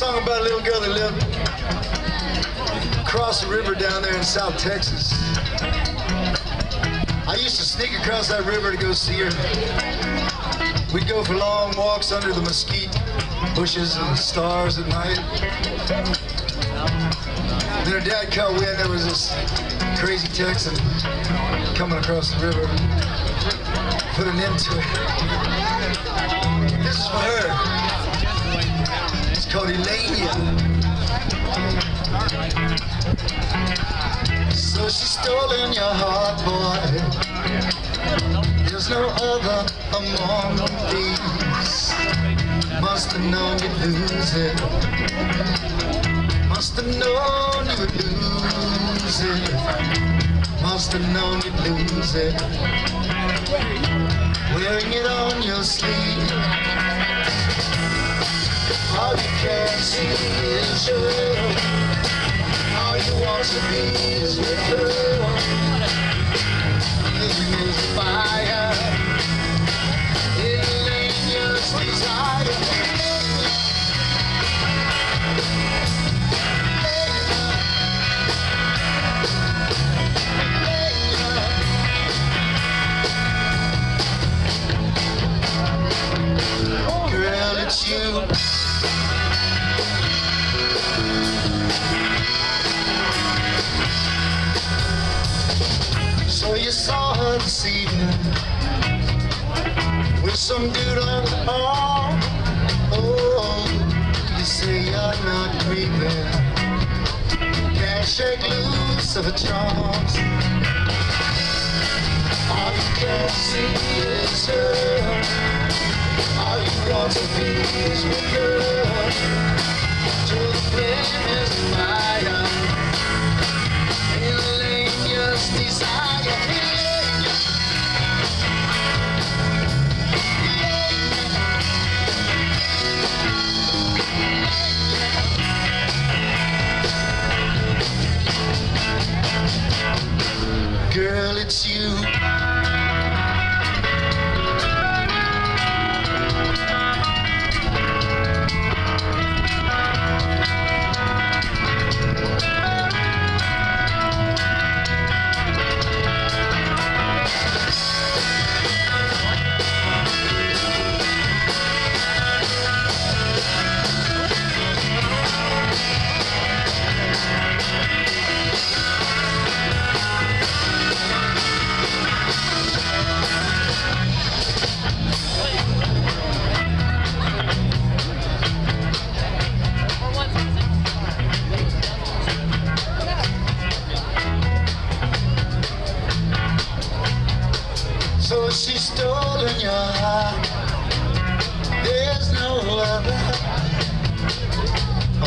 little girl that lived across the river down there in South Texas. I used to sneak across that river to go see her. We'd go for long walks under the mesquite bushes and the stars at night. Then her dad caught wind there was this crazy Texan coming across the river. Put an end to it. This is for her. Called Elana. So she's stolen your heart, boy. There's no other among these. Must have known you'd lose it. Must have known you would lose it. Must have known you'd lose it. Wearing it on your sleeve. All you can see is her. All you want to be is with her. evening with some dude on the hall. Oh, you say you're not creeping. Can't shake loose of a charms. All you can see is her. All you want to be is with her. Till the flame is fire. In the just desire.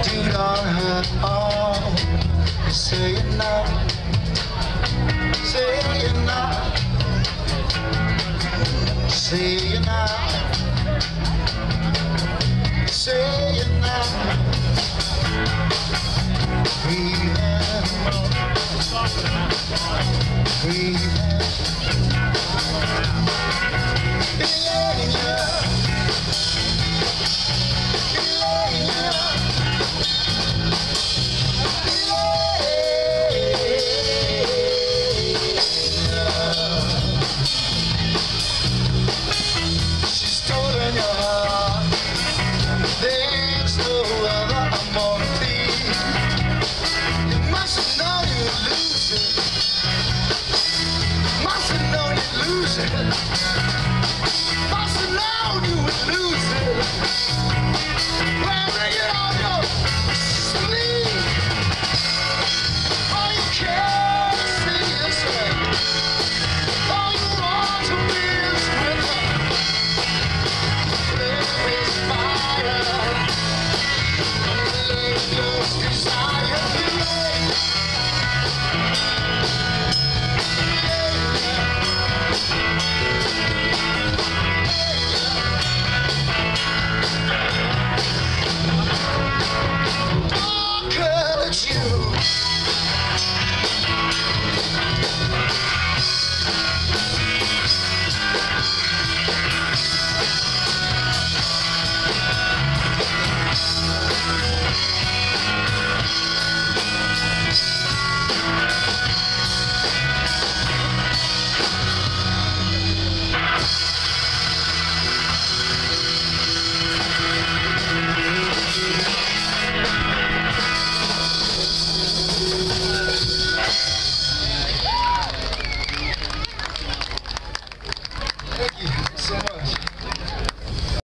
do not heard all. You say it now.